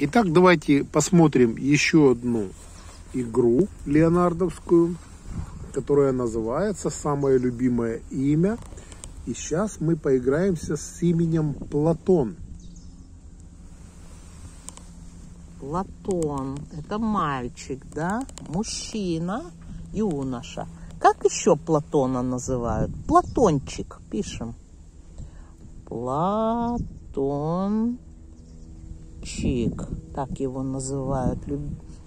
Итак, давайте посмотрим еще одну игру леонардовскую, которая называется «Самое любимое имя». И сейчас мы поиграемся с именем Платон. Платон. Это мальчик, да? Мужчина, юноша. Как еще Платона называют? Платончик. Пишем. Платон чик, так его называют,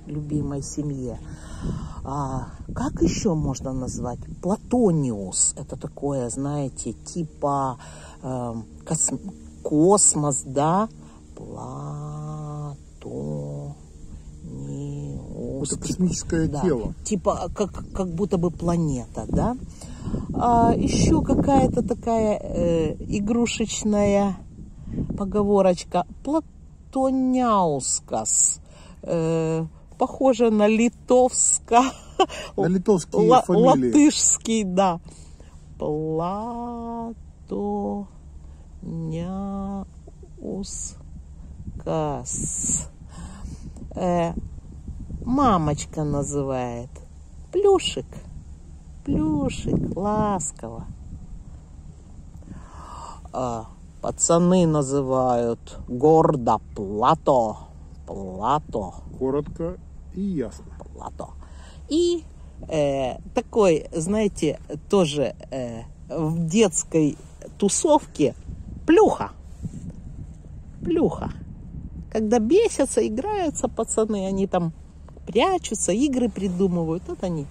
любимой семье. А, как еще можно назвать? Платониус. Это такое, знаете, типа э, кос, космос, да? Платониус. Это космическое да. тело. Типа как, как будто бы планета, да? А, еще какая-то такая э, игрушечная поговорочка. Платон Тоняускас. Э, похоже на литовско. На литовские Л- фамилии. Латышский, да. Платоняускас. Э, мамочка называет. Плюшек. Плюшек, ласково. А, Пацаны называют гордо плато. Плато. Коротко и ясно. Плато. И э, такой, знаете, тоже э, в детской тусовке плюха. Плюха. Когда бесятся, играются пацаны, они там прячутся, игры придумывают. Вот они.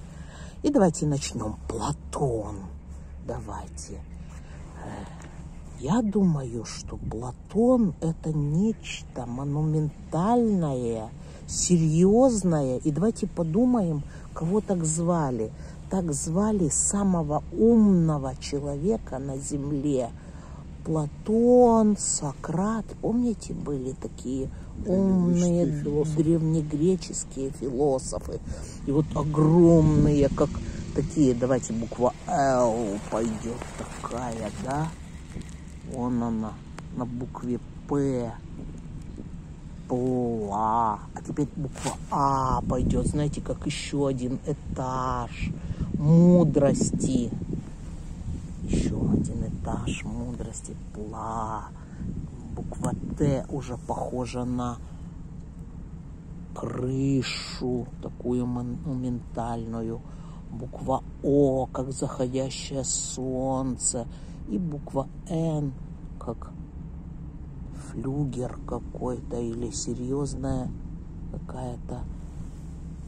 И давайте начнем. Платон. Давайте. Я думаю, что Платон это нечто монументальное, серьезное. И давайте подумаем, кого так звали. Так звали самого умного человека на земле. Платон, Сократ, помните, были такие умные философы. древнегреческие философы. И вот огромные, как такие, давайте буква Л пойдет такая, да? Вон она на букве П. Пла. А теперь буква А пойдет. Знаете, как еще один этаж мудрости. Еще один этаж мудрости. Пла. Буква Т уже похожа на крышу, такую монументальную. Буква О, как заходящее солнце и буква Н, как флюгер какой-то или серьезная какая-то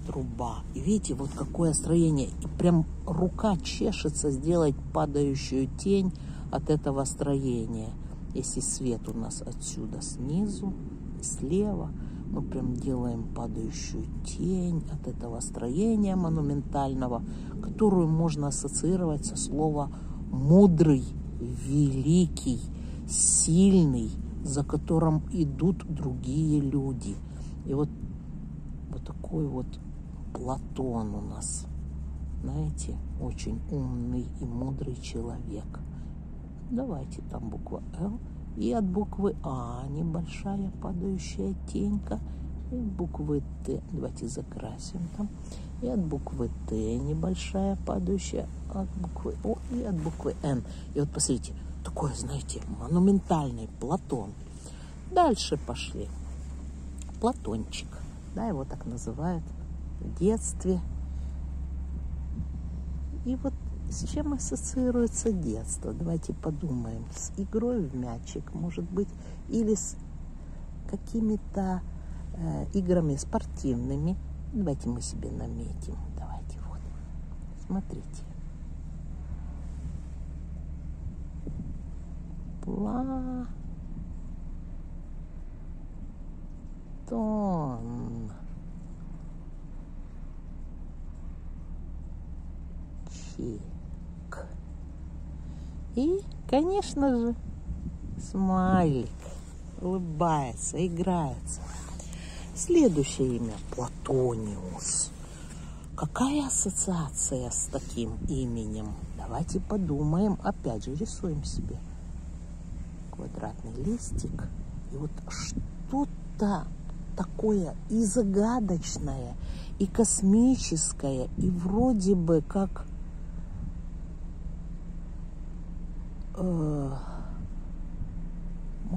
труба. И видите, вот какое строение. И прям рука чешется сделать падающую тень от этого строения. Если свет у нас отсюда снизу слева, мы прям делаем падающую тень от этого строения монументального, которую можно ассоциировать со словом «мудрый» великий, сильный, за которым идут другие люди. И вот, вот такой вот Платон у нас, знаете, очень умный и мудрый человек. Давайте там буква Л. И от буквы А небольшая падающая тенька. И буквы Т. Давайте закрасим там. И от буквы Т небольшая падающая от буквы О и от буквы Н. И вот посмотрите, такой, знаете, монументальный Платон. Дальше пошли. Платончик. Да, его так называют в детстве. И вот с чем ассоциируется детство? Давайте подумаем. С игрой в мячик, может быть, или с какими-то э, играми спортивными. Давайте мы себе наметим. Давайте вот. Смотрите. Платон. Чик. И, конечно же, смайлик. Улыбается, играется. Следующее имя Платониус. Какая ассоциация с таким именем? Давайте подумаем. Опять же, рисуем себе квадратный листик. И вот что-то такое и загадочное, и космическое, и вроде бы как э,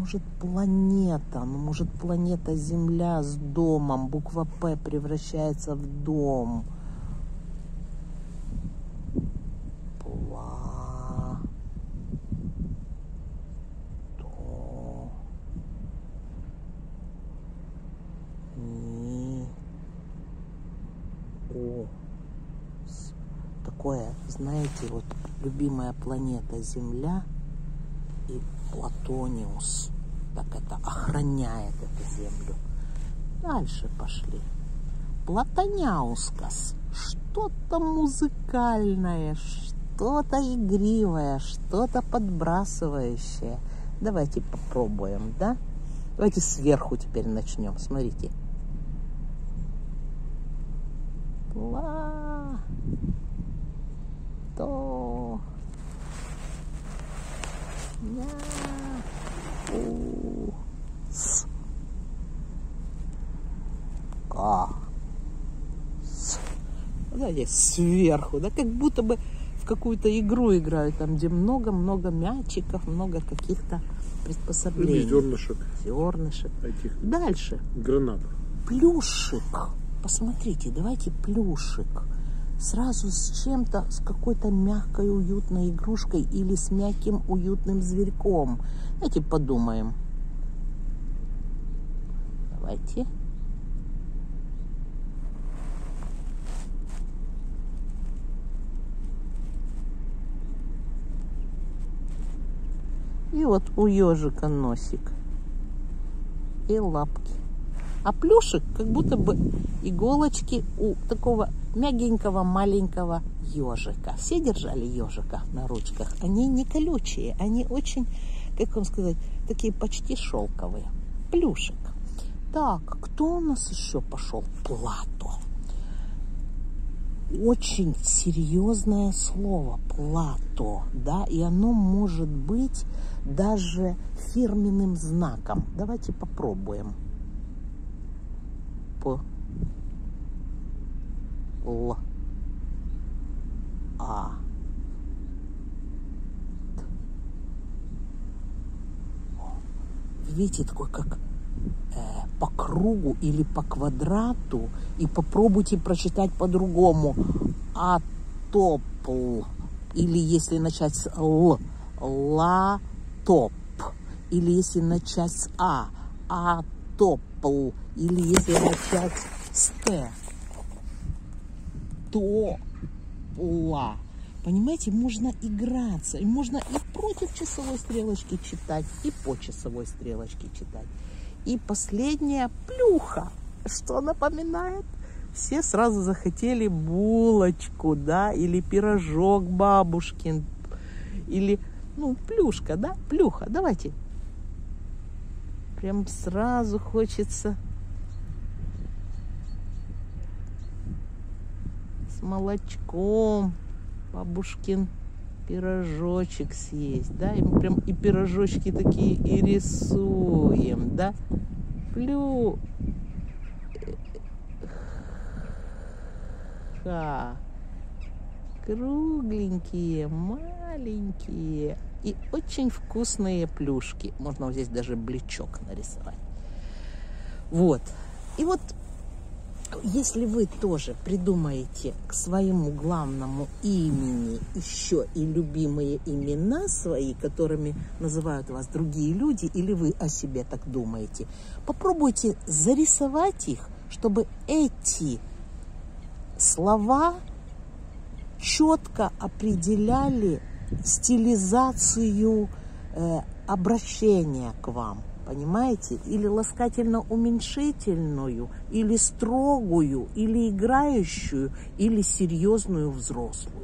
может планета, ну может планета Земля с домом, буква П превращается в дом. Пла. То. Ни. Такое, знаете, вот любимая планета Земля и Платониус. Так это охраняет эту землю. Дальше пошли. Платоняускас. Что-то музыкальное, что-то игривое, что-то подбрасывающее. Давайте попробуем, да? Давайте сверху теперь начнем. Смотрите. Ла. То. Ня. У. С. Ка. С. Давайте сверху, да, как будто бы в какую-то игру играют, там, где много-много мячиков, много каких-то приспособлений. Или зернышек Зернышек. этих Дальше. гранатов. Плюшек. Посмотрите, давайте плюшек. Сразу с чем-то, с какой-то мягкой, уютной игрушкой или с мягким, уютным зверьком. Давайте подумаем. Давайте. И вот у ежика носик и лапки. А плюшек как будто бы иголочки у такого мягенького маленького ежика. Все держали ежика на ручках. Они не колючие, они очень, как вам сказать, такие почти шелковые. Плюшек. Так, кто у нас еще пошел? Плато. Очень серьезное слово плато, да, и оно может быть даже фирменным знаком. Давайте попробуем. П. Л. А. Видите, такой как по кругу или по квадрату. И попробуйте прочитать по-другому. Атопл. Или если начать с Л. Ла топ. Или если начать с А. Атопл. Или если начать с Т. Топла. Понимаете, можно играться. И можно и против часовой стрелочки читать, и по часовой стрелочке читать. И последняя плюха. Что напоминает? Все сразу захотели булочку, да, или пирожок бабушкин, или, ну, плюшка, да, плюха. Давайте. Прям сразу хочется с молочком бабушкин пирожочек съесть, да, и мы прям и пирожочки такие и рисуем, да, плю, ха, кругленькие, маленькие и очень вкусные плюшки. Можно вот здесь даже бличок нарисовать. Вот. И вот если вы тоже придумаете к своему главному имени еще и любимые имена свои, которыми называют вас другие люди, или вы о себе так думаете, попробуйте зарисовать их, чтобы эти слова четко определяли стилизацию э, обращения к вам понимаете? Или ласкательно-уменьшительную, или строгую, или играющую, или серьезную взрослую.